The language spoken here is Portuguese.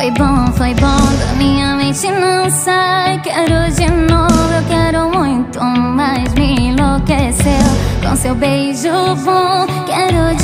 Foi bom, foi bom, da minha mente não sai Quero de novo, eu quero muito Mas me enlouqueceu. Com seu beijo bom Quero de